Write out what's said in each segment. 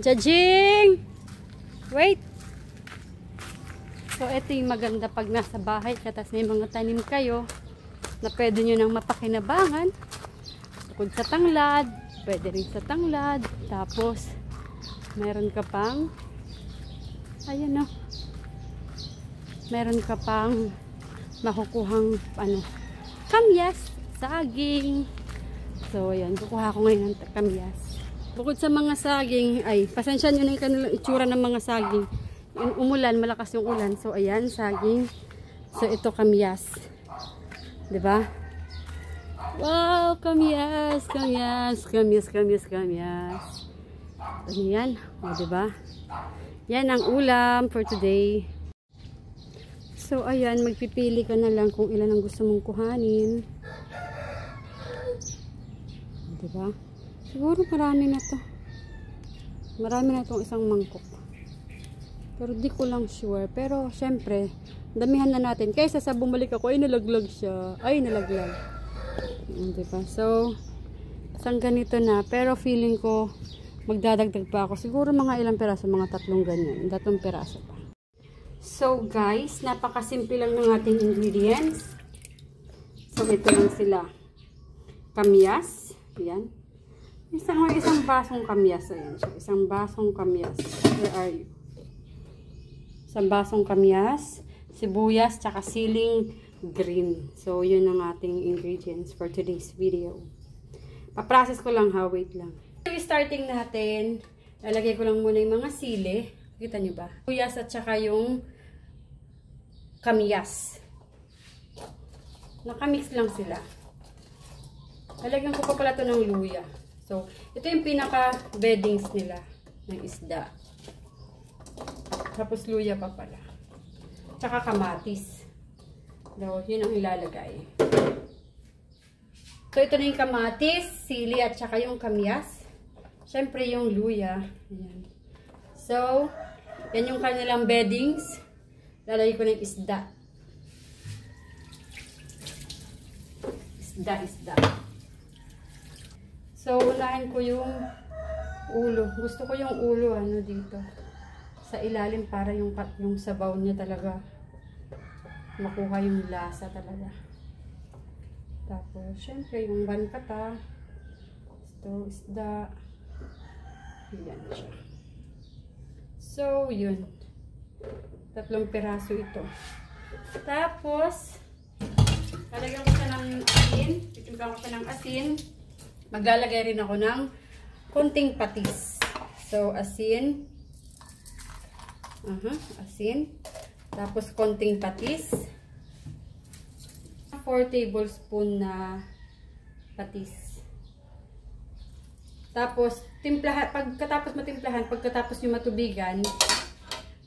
Jajing! Wait! So, ito yung maganda pag nasa bahay ka, tapos may mga tanim kayo na pwede nyo nang mapakinabangan. Bukod sa tanglad, pwede rin sa tanglad. Tapos, meron ka pang, ayan o, meron ka pang makukuhang, ano, kamyas, saging. So, ayan, kukuha ko ngayon ng kamyas. Bukod sa mga saging, ay, pasensya nyo na yung kanilang itsura ng mga saging. Umulan, malakas yung ulan. So, ayan, saging. So, ito kamyas. ba? Wow, kamyas, kamyas, kamyas, kamyas, kamyas. Ano yan? O, 'di ba? Yan ang ulam for today. So, ayan, magpipili ka na lang kung ilan ang gusto mong kuhanin. 'Di ba? Siguro marami na to. Marami na itong isang mangkok. Pero di ko lang sure. Pero, syempre, damihan na natin. Kaysa sa bumalik ako, ay nalaglag siya. Ay, nalaglag. Mm, diba? So, isang ganito na. Pero feeling ko, magdadagdag pa ako. Siguro mga ilang peraso, mga tatlong ganyan. Tatlong peraso pa. So, guys, napakasimple lang ng ating ingredients. So, ito lang sila. Kamyas. Yan. Isang, isang basong kamyas. Ayan siya. Isang basong kamyas. Where are you? Isang basong kamyas, sibuyas, tsaka siling green. So, yun ang ating ingredients for today's video. Pa-process ko lang ha. Wait lang. So, starting natin, lalagay ko lang muna yung mga sili. Kita nyo ba? Sibuyas at tsaka yung kamyas. Nakamix lang sila. Lalagyan ko pa pala to ng luya. So, ito yung pinaka-beddings nila ng isda. Tapos luya pa pala. Tsaka kamatis. So, yun ang ilalagay. So, ito na yung kamatis, sili, at tsaka yung kamyas. Siyempre, yung luya. Ayan. So, yan yung kanilang beddings. Lalagay ko ng isda. Isda, isda. So, unahin ko yung ulo. Gusto ko yung ulo, ano, dito. Sa ilalim, para yung, yung sabaw niya talaga makuha yung lasa talaga. Tapos, syempre, yung bankata. Ito, isda. Yan siya. So, yun. Tatlong peraso ito. Tapos, lalagyan ko siya ng asin. Titimplan ko siya ng asin. Maglalagay rin ako ng konting patis. So, asin. Uh -huh, asin. Tapos, konting patis. 4 tablespoon na patis. Tapos, timplahan, pagkatapos matimplahan, pagkatapos nyo matubigan,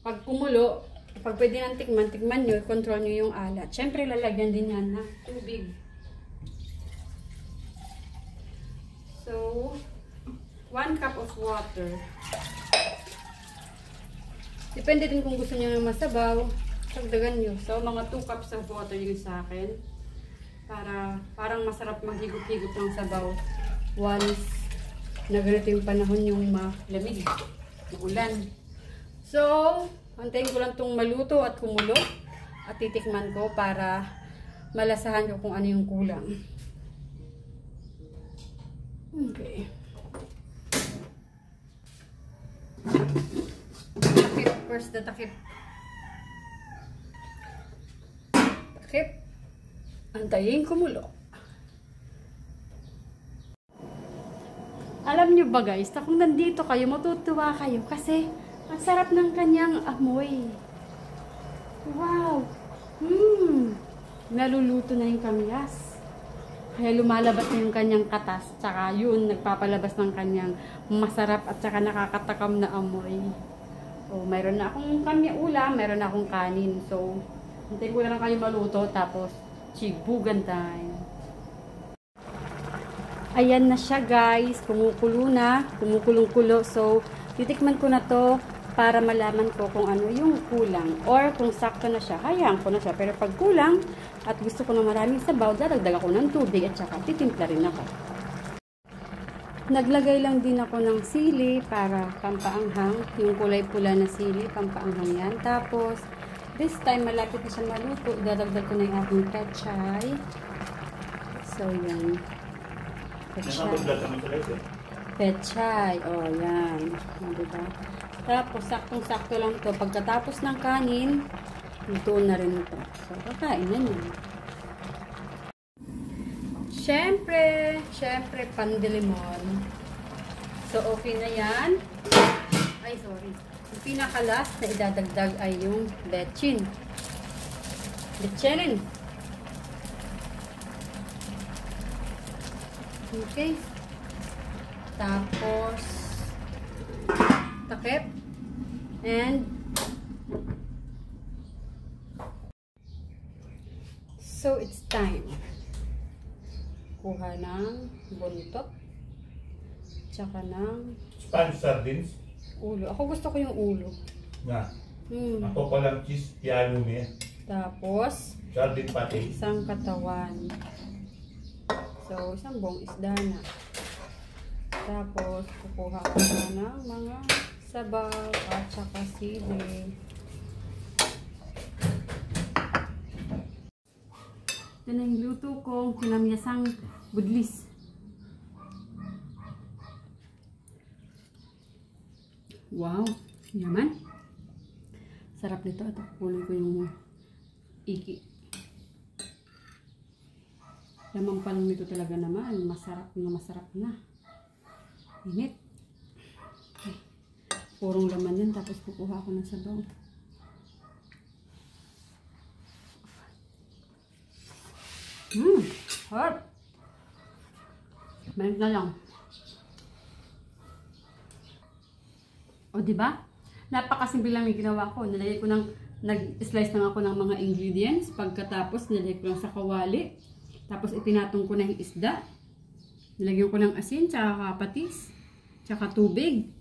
pag kumulo, pag pwede nang tikman, tikman nyo, control nyo yung alat. Siyempre, lalagyan din yan na tubig. So, 1 cup of water. Depende din kung gusto niyo ng masabaw. Sagdagan nyo. So, mga 2 cups of water yung sa akin. Para, parang masarap maghigop-higop ng sabaw. Once na ganito yung panahon yung malamig. Ulan. So, antayin ko lang itong maluto at kumulo. At titikman ko para malasahan ko kung ano yung kulang. Okay. Takip. First the takip. Takip. Antayin kumulo. Alam nyo ba guys, na kung nandito kayo, matutuwa kayo kasi ang sarap ng kanyang amoy. Wow! Hmm! Naluluto na yung kamyas. Kaya lumalabas na yung kanyang katas. Tsaka yun, nagpapalabas ng kanyang masarap at tsaka nakakatakam na amoy. So, mayroon na akong kamya ulam, mayroon na akong kanin. So, hintay ko lang kayo maluto. Tapos, chibugan time. Ayan na siya guys. Kumukulo na. Kumukulong-kulo. So, titikman ko na to para malaman ko kung ano yung kulang. Or kung sakto na siya, hayaan ko na siya. Pero pag kulang, at gusto ko na maraming sabaw, dadagdag ako ng tubig at saka titimpla rin ako. Naglagay lang din ako ng sili para pampaanghang. Yung kulay pula na sili, pampaanghang yan. Tapos, this time, malapit na siya maluto. Dadagdag ko na yung aking pechay. So, yan. Pechay. Pechay. O, oh, yan. O, diba? Tapos, saktong-sakto lang to. Pagkatapos ng kanin, luto na rin ito. So, kakain na yan. Siyempre, siyempre, pandilimon. So, okay na yan. Ay, sorry. Yung pinakalas na idadagdag ay yung betchin. Betchenin. Okay. Tapos, takip. And, so it's time kuha ng buntot. Tsaka ng Spanish sardines. ulo. Ako gusto ko yung ulo. Na. Hmm. Ako palang cheese piano niya. Tapos, Sardine pati. isang katawan. So, isang buong isda na. Tapos, kukuha ko na ng mga sabaw at saka sili. Na yung luto ko. Kinamyasang budlis. Wow! Yaman. Sarap nito. At kukunin ko yung iki. Lamang pa nito talaga naman. Masarap na masarap na. Init. Purong laman yan. Tapos kukuha ko ng sabaw. Mmm, hot. Meron na lang. O, di ba? Napakasimple lang yung ginawa ko. Nilagay ko ng, nag-slice lang ako ng mga ingredients. Pagkatapos, nilagay ko lang sa kawali. Tapos, itinatong ko na yung isda. Nilagyan ko ng asin, tsaka kapatis, tsaka tubig.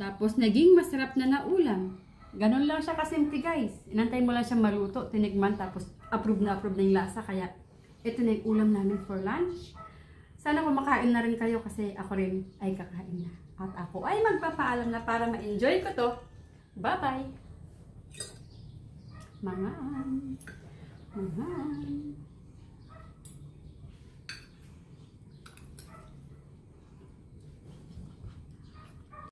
Tapos, naging masarap na na ulam. Ganun lang siya kasimple, guys. Inantay mo lang siya maluto, tinigman, tapos approve na approve na yung lasa. Kaya, ito na yung ulam namin for lunch. Sana kumakain na rin kayo kasi ako rin ay kakain na. At ako ay magpapaalam na para ma-enjoy ko to. Bye-bye! Mangan! Mangan!